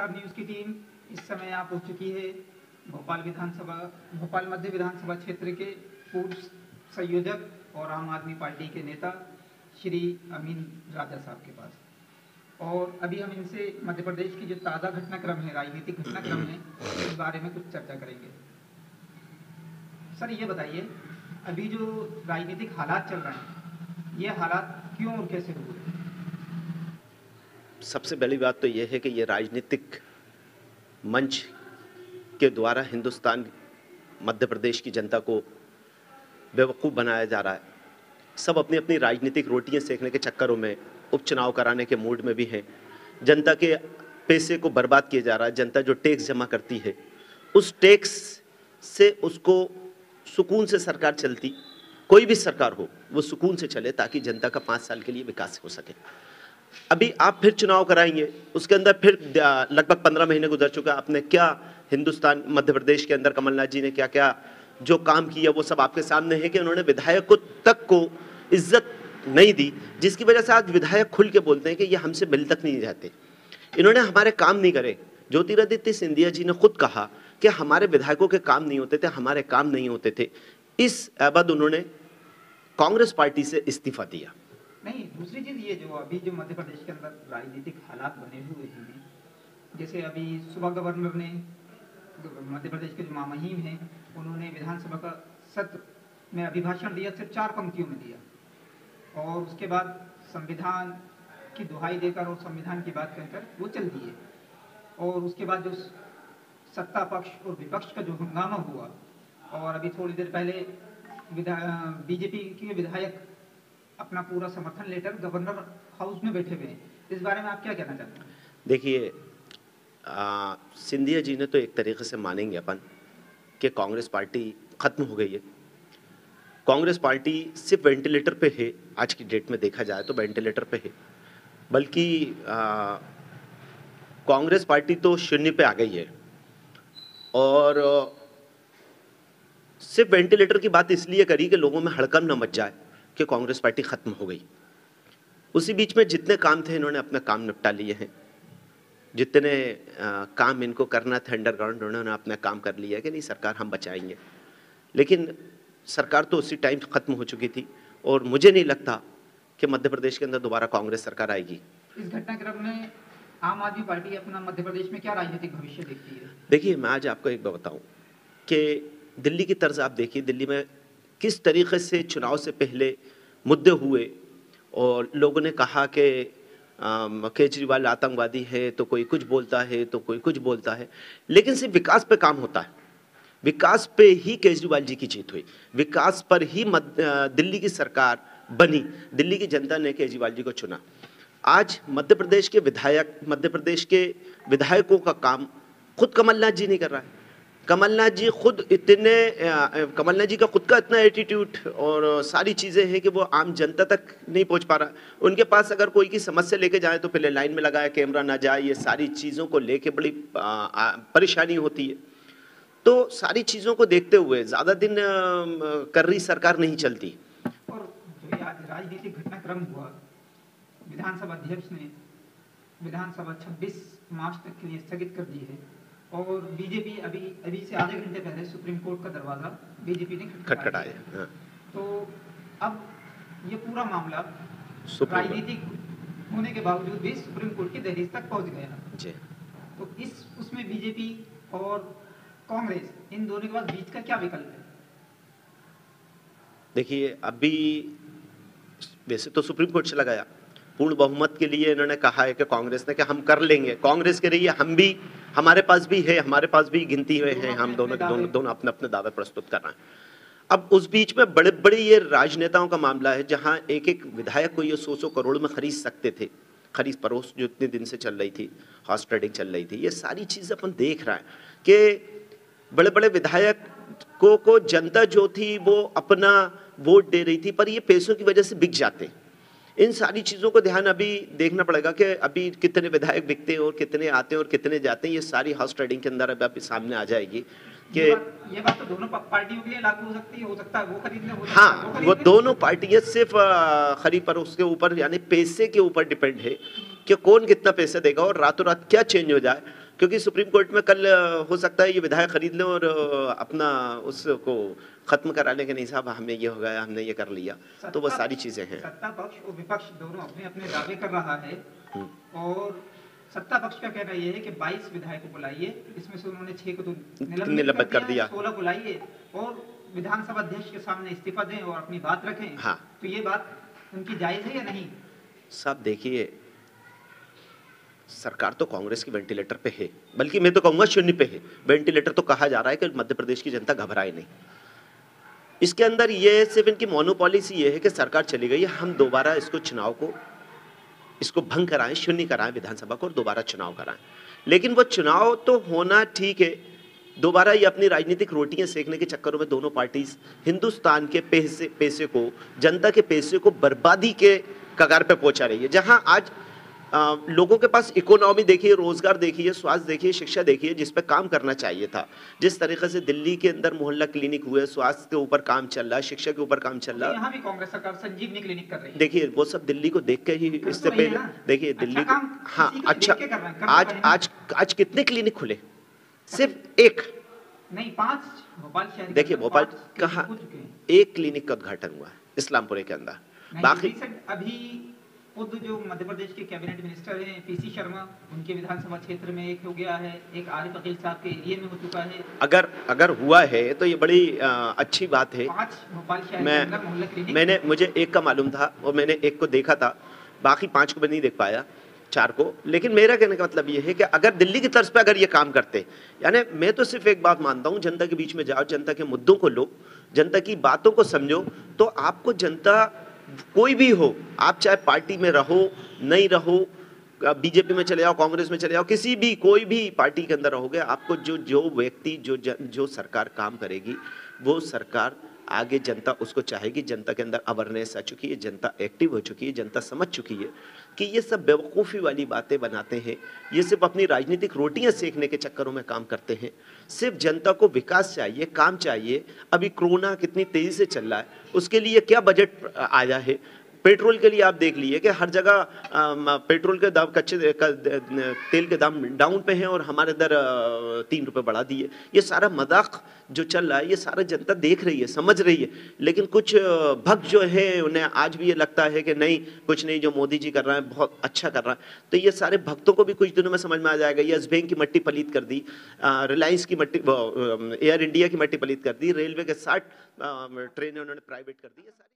R news की team इस समय यहाँ पहुँच चुकी है। भोपाल विधानसभा, भोपाल मध्य विधानसभा क्षेत्र के पूर्व संयोजक और आम आदमी पार्टी के नेता श्री अमीन राजा साहब के पास। और अभी हम इनसे मध्य प्रदेश की जो ताज़ा घटनाक्रम है, राजनीतिक घटनाक्रम है, इस बारे में कुछ चर्चा करेंगे। सर, ये बताइए, अभी जो राजनीतिक हालात चल रहे हैं, ये हालात क्यों और कैसे हुए? सबसे पहली बात तो ये है कि ये राजनीतिक मंच के द्वारा हिंदुस्तान, मध्य प्रदेश की जनता को बेवकूफ़ बनाया जा रहा है। सब अपनी अपनी राजनीतिक रोटियाँ सेकने के चक्करों में, उपचुनाव कराने के मूड में भी हैं। जनता के पैसे को बर्बाद किया जा रहा है, जनता जो टैक्स जमा करती है, उस टैक्स से उसको सुकून से सरकार चलती, कोई भी सरकार हो, वो सुकून से चले ताकि जनता का पाँच साल के लिए विकास हो सके। अभी आप फिर चुनाव कराएँगे, उसके अंदर फिर लगभग पंद्रह महीने गुजर चुका आपने क्या हिंदुस्तान, मध्य प्रदेश के अंदर कमलनाथ जी ने क्या क्या जो काम किया, वो सब आपके सामने है कि उन्होंने विधायकों तक को इज़्ज़त नहीं दी, जिसकी वजह से आज विधायक खुल के बोलते हैं कि ये हमसे मिल तक नहीं जाते। इन्होंने हमारे काम नहीं करे। ज्योतिरादित्य सिंधिया जी ने खुद कहा कि हमारे विधायकों के काम नहीं होते थे, हमारे काम नहीं होते थे। इस बाद उन्होंने कांग्रेस पार्टी से इस्तीफा दिया। नहीं, दूसरी चीज़ ये जो अभी जो मध्य प्रदेश के अंदर राजनीतिक हालात बने हुए हैं, जैसे अभी सुबह गवर्नर ने मध्य प्रदेश के जो मामहीम हैं, उन्होंने विधानसभा का सत्र में अभिभाषण दिया, सिर्फ़ चार पंक्तियों में दिया। और उसके बाद संविधान की दुहाई देकर और संविधान की बात कहकर वो चल दिए। और उसके बाद जो सत्ता पक्ष और विपक्ष का जो हंगामा हुआ, और अभी थोड़ी देर पहले बीजेपी के विधायक अपना पूरा समर्थन लेकर गवर्नर हाउस में बैठे हुए इस बारे में आप क्या कहना चाहते हैं? देखिए सिंधिया जी ने तो एक तरीके से मानेंगे अपन कि कांग्रेस पार्टी ख़त्म हो गई है। कांग्रेस पार्टी सिर्फ़ वेंटिलेटर पे है, आज की डेट में देखा जाए तो वेंटिलेटर पे है। बल्कि कांग्रेस पार्टी तो शून्य पे आ गई है। और, सिर्फ़ वेंटिलेटर की बात इसलिए करी कि लोगों में हड़कम न मच जाए। कि कांग्रेस पार्टी ख़त्म हो गई। उसी बीच में जितने काम थे इन्होंने अपने काम निपटा लिए हैं। जितने आ, काम इनको करना था अंडरग्राउंड उन्होंने अपना काम कर लिया कि नहीं सरकार हम बचाएँगे। लेकिन सरकार तो उसी टाइम ख़त्म हो चुकी थी और मुझे नहीं लगता कि मध्य प्रदेश के अंदर दोबारा कांग्रेस सरकार आएगी। इस घटनाक्रम में आम आदमी पार्टी अपना मध्य प्रदेश में क्या राजनीतिक भविष्य देखती है? देखिए मैं आज आपको एक बात बताऊँ कि दिल्ली की तर्ज आप देखिए दिल्ली में किस तरीके से चुनाव से पहले मुद्दे हुए? और लोगों ने कहा कि केजरीवाल आतंकवादी है तो कोई कुछ बोलता है तो कोई कुछ बोलता है। लेकिन सिर्फ़ विकास पे काम होता है। विकास पे ही केजरीवाल जी की जीत हुई। विकास पर ही मद, दिल्ली की सरकार बनी। दिल्ली की जनता ने केजरीवाल जी को चुना। आज मध्य प्रदेश के विधायक मध्य प्रदेश के विधायकों का काम खुद कमलनाथ जी नहीं कर रहा है। कमलनाथ जी खुद इतने कमलनाथ जी का खुद का इतना एटीट्यूड और सारी चीज़ें हैं कि वो आम जनता तक नहीं पहुँच पा रहा। उनके पास अगर कोई की समस्या लेके जाए तो पहले लाइन में लगाया कैमरा ना जाए, ये सारी चीज़ों को लेके बड़ी परेशानी होती है। तो सारी चीज़ों को देखते हुए ज़्यादा दिन कर रही सरकार नहीं चलती। और राजनीतिक घटनाक्रम हुआ, विधानसभा अध्यक्ष ने विधानसभा 26 मार्च तक के लिए स्थगित कर दी है। और बीजेपी अभी अभी से आधे घंटे पहले सुप्रीम कोर्ट का दरवाज़ा बीजेपी ने खटखटाया। हाँ। तो अब ये पूरा मामला राजनीतिक होने के बावजूद भी सुप्रीम कोर्ट की दहलीज तक पहुँच गया। जी। तो इस उसमें बीजेपी और कांग्रेस इन दोनों के बाद बीच का क्या विकल्प है? देखिए अभी वैसे तो सुप्रीम कोर्ट चला गया पूर्ण बहुमत के लिए इन्होंने कहा है कि कांग्रेस ने कि हम कर लेंगे। कांग्रेस के लिए हम भी हमारे पास भी है हमारे पास भी गिनती हुए हैं हम दोनों दोनों दोनों अपने अपने दावे प्रस्तुत कर रहे हैं। अब उस बीच में बड़े बड़े ये राजनेताओं का मामला है जहाँ एक एक विधायक को ये सौ सौ करोड़ में खरीद सकते थे। खरीद परोस जो इतने दिन से चल रही थी हॉर्स ट्रेडिंग चल रही थी ये सारी चीज़ अपन देख रहा है कि बड़े बड़े विधायक को को जनता जो थी वो अपना वोट दे रही थी पर ये पैसों की वजह से बिक जाते हैं। इन सारी चीज़ों को ध्यान अभी देखना पड़ेगा कि अभी कितने विधायक बिकते हैं और कितने आते हैं और कितने जाते हैं ये सारी हाउस ट्रेडिंग के अंदर अभी आपके सामने आ जाएगी कि ये बात तो दोनों पार्टियों के लिए लागू हो सकती है हो सकता है वो खरीदने हो हाँ वो, वो दोनों पार्टियाँ सिर्फ़ खरीद पर उसके ऊपर यानी पैसे के ऊपर डिपेंड है कि कौन कितना पैसे देगा और रातों रात क्या चेंज हो जाए। क्योंकि सुप्रीम कोर्ट में कल हो सकता है ये विधायक खरीद लें और अपना उसको खत्म करा लें कि नहीं साहब हमें ये हो गया हमने ये कर लिया तो वो सारी चीज़ें हैं सत्ता पक्ष और विपक्ष दोनों अपने अपने दावे कर रहा है हम्म। और सत्ता पक्ष का कहना ये है कि 22 विधायक को बुलाइए इसमें से उन्होंने छह को तो निलंबित कर दिया। सोलह बुलाइए और विधानसभा अध्यक्ष के सामने इस्तीफा दें और अपनी बात रखें हाँ। तो ये बात उनकी जायज़ है या नहीं साहब देखिए सरकार तो कांग्रेस की वेंटिलेटर पे है, बल्कि मैं तो कहूँगा शून्य पे है। वेंटिलेटर तो कहा जा रहा है कि मध्य प्रदेश की जनता घबराए नहीं। इसके अंदर ये सिर्फ़ इनकी मोनोपॉलिसी ये है कि सरकार चली गई है, हम दोबारा इसको चुनाव को, इसको भंग कराएँ, शून्य कराएँ विधानसभा को और दोबारा चुनाव कराएँ। लेकिन वो चुनाव तो होना ठीक है। दोबारा ये अपनी राजनीतिक रोटियाँ सेकने के चक्करों में दोनों पार्टी हिंदुस्तान के पैसे पैसे को, जनता के पैसे को बर्बादी के कगार पे पहुँचा रही है। जहाँ आज लोगों के पास इकोनॉमी देखिए रोज़गार देखिए स्वास्थ्य देखिए शिक्षा देखिए जिस पे काम करना चाहिए था। जिस तरीके से दिल्ली के अंदर मोहल्ला क्लिनिक हुए स्वास्थ्य के ऊपर काम चल रहा है शिक्षा के ऊपर काम चल रहा। है यहाँ भी कांग्रेस सरकार संजीवनी क्लिनिक कर रही है। देखिए वो सब दिल्ली को देख के ही इससे तो है पहले देखिए अच्छा दिल्ली को हाँ अच्छा। के हैं, तो आज आज आज कितने क्लिनिक खुले? सिर्फ़ एक। नहीं पाँच। भोपाल शहर देखिए भोपाल कहाँ। एक क्लिनिक का उद्घाटन हुआ है इस्लामपुरे के अंदर। बाकी अभी खुद जो मध्य प्रदेश के कैबिनेट मिनिस्टर हैं पीसी शर्मा उनके विधानसभा क्षेत्र में एक हो गया है एक आरिफ अकील साहब के एरिया में हो चुका है। अगर अगर हुआ है तो ये बड़ी अ, अच्छी बात है। मैं मैंने मुझे एक का मालूम था और मैंने एक को देखा था बाकी पाँच को मैं नहीं देख पाया चार को। लेकिन मेरा कहने का मतलब ये है कि अगर दिल्ली की तर्ज पे अगर ये काम करते यानी मैं तो सिर्फ़ एक बात मानता हूँ जनता के बीच में जाओ जनता के मुद्दों को लो जनता की बातों को समझो तो आपको जनता कोई भी हो, आप चाहे पार्टी में रहो, नहीं रहो बीजेपी में चले जाओ, कांग्रेस में चले जाओ, किसी भी, कोई भी पार्टी के अंदर रहोगे, आपको जो जो व्यक्ति जो जो सरकार काम करेगी, वो सरकार आगे जनता उसको चाहेगी, जनता के अंदर अवेयरनेस आ चुकी है, जनता एक्टिव हो चुकी है, जनता समझ चुकी है कि ये सब बेवकूफ़ी वाली बातें बनाते हैं। ये सिर्फ़ अपनी राजनीतिक रोटियाँ सेकने के चक्करों में काम करते हैं। सिर्फ़ जनता को विकास चाहिए, काम चाहिए। अभी कोरोना कितनी तेज़ी से चल रहा है, उसके लिए क्या बजट आया है? पेट्रोल के लिए आप देख लीजिए कि हर जगह पेट्रोल के दाम कच्चे तेल के दाम डाउन पे हैं और हमारे इधर तीन रुपए बढ़ा दिए। ये सारा मज़ाक जो चल रहा है, ये सारा जनता देख रही है, समझ रही है। लेकिन कुछ भक्त जो है, उन्हें आज भी ये लगता है कि नहीं, कुछ नहीं, जो मोदी जी कर रहे हैं, बहुत अच्छा कर रहा है। तो ये सारे भक्तों को भी कुछ दिनों में समझ में आ जाएगा यस बैंक की मट्टी पलीत कर दी रिलायंस की मट्टी एयर इंडिया की मट्टी पलीत कर दी, रेलवे के साठ ट्रेनें उन्होंने प्राइवेट कर दी, ये सारी